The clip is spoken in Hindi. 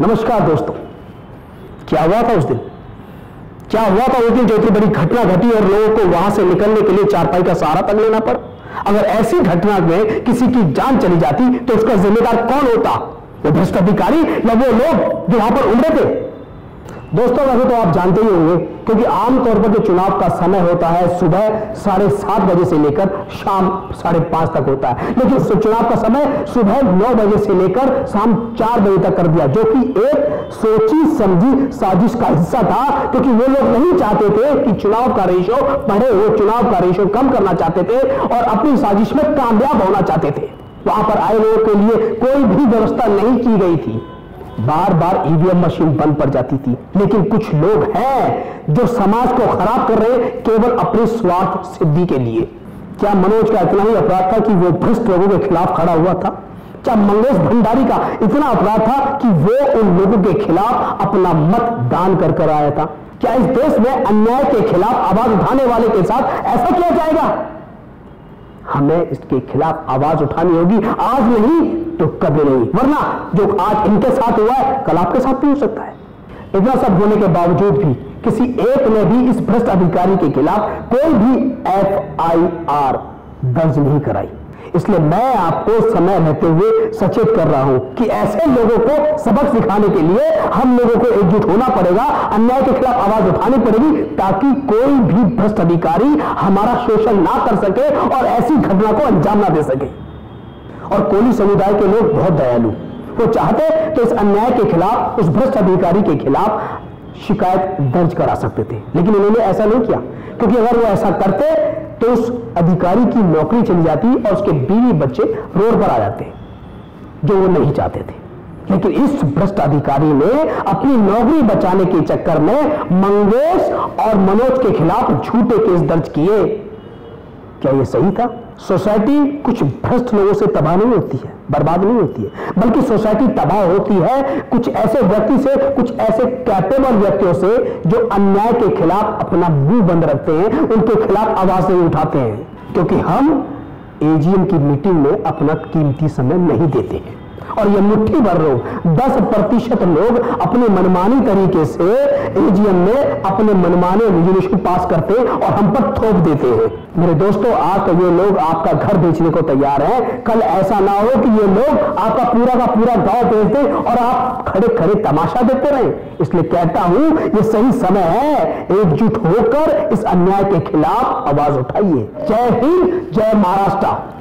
नमस्कार दोस्तों। क्या हुआ था उस दिन? क्या हुआ था उस दिन जो इतनी बड़ी घटना घटी और लोगों को वहाँ से निकलने के लिए चारपाई का सहारा तक लेना पड़ा? अगर ऐसी घटना में किसी की जान चली जाती तो उसका जिम्मेदार कौन होता? वो भ्रष्ट अधिकारी या वो लोग जो वहाँ पर उमड़े थे? दोस्तों, वैसे तो आप जानते ही होंगे क्योंकि आमतौर पर जो चुनाव का समय होता है, सुबह साढ़े सात बजे से लेकर शाम साढ़े पाँच तक होता है। लेकिन चुनाव का समय सुबह नौ बजे से लेकर शाम चार बजे तक कर दिया, जो कि एक सोची समझी साजिश का हिस्सा था, क्योंकि वो लोग नहीं चाहते थे कि चुनाव का रेशो बढ़े, वो चुनाव का रेशो कम करना चाहते थे और अपनी साजिश में कामयाब होना चाहते थे। वहाँ पर आए लोगों के लिए कोई भी व्यवस्था नहीं की गई थी। बार बार ईवीएम मशीन बंद पड़ जाती थी। लेकिन कुछ लोग हैं जो समाज को खराब कर रहे केवल अपने स्वार्थ सिद्धि के लिए। क्या मनोज का इतना ही अपराध था कि वो भ्रष्ट लोगों के खिलाफ खड़ा हुआ था? क्या मंगेश भंडारी का इतना अपराध था कि वो उन लोगों के खिलाफ अपना मत दान कर कर आया था? क्या इस देश में अन्याय के खिलाफ आवाज़ उठाने वाले के साथ ऐसा किया जाएगा? हमें इसके खिलाफ आवाज़ उठानी होगी। आज नहीं तो कभी नहीं। वरना जो आज इनके साथ हुआ है, कल आपके साथ भी हो सकता है। इतना सब होने के बावजूद भी किसी एक ने भी इस भ्रष्ट अधिकारी के खिलाफ कोई भी एफ़ आई आर दर्ज नहीं कराई। इसलिए मैं आपको समय रहते हुए सचेत कर रहा हूँ कि ऐसे लोगों को सबक सिखाने के लिए हम लोगों को एकजुट होना पड़ेगा, अन्याय के खिलाफ आवाज़ उठानी पड़ेगी, ताकि कोई भी भ्रष्ट अधिकारी हमारा शोषण ना कर सके और ऐसी घटना को अंजाम ना दे सके। और कोली समुदाय के लोग बहुत दयालु, वो चाहते तो इस अन्याय के खिलाफ, उस भ्रष्ट अधिकारी के खिलाफ शिकायत दर्ज करा सकते थे। लेकिन उन्होंने ऐसा नहीं किया, क्योंकि अगर वो ऐसा करते तो उस अधिकारी की नौकरी चली जाती और उसके बीवी बच्चे रोड पर आ जाते, जो वो नहीं चाहते थे। लेकिन इस भ्रष्ट अधिकारी ने अपनी नौकरी बचाने के चक्कर में मंगेश और मनोज के खिलाफ झूठे केस दर्ज किए। क्या यह सही था? सोसाइटी कुछ भ्रष्ट लोगों से तबाह नहीं होती है? बर्बाद नहीं होती है। बल्कि सोसाइटी तबाह होती है कुछ ऐसे व्यक्ति से, कुछ ऐसे कैपेबल व्यक्तियों से जो अन्याय के खिलाफ अपना मुँह बंद रखते हैं, उनके खिलाफ आवाज़ नहीं उठाते हैं। क्योंकि हम एजीएम की मीटिंग में अपना कीमती समय नहीं देते हैं। और ये मुट्ठी भर लोग 10 प्रतिशत लोग अपने मनमानी तरीके से एजीएम में अपने मनमाने रेजोल्यूशन पास करते और हम पर थोप देते हैं। मेरे दोस्तों आज तो ये लोग आपका घर बेचने को तैयार हैं। कल ऐसा ना हो कि ये लोग आपका पूरा का पूरा गाँव बेच दें और आप खड़े खड़े तमाशा देते रहें। इसलिए कहता हूँ, ये सही समय है। एकजुट होकर इस अन्याय के खिलाफ आवाज़ उठाइए। जय हिंद, जय महाराष्ट्र।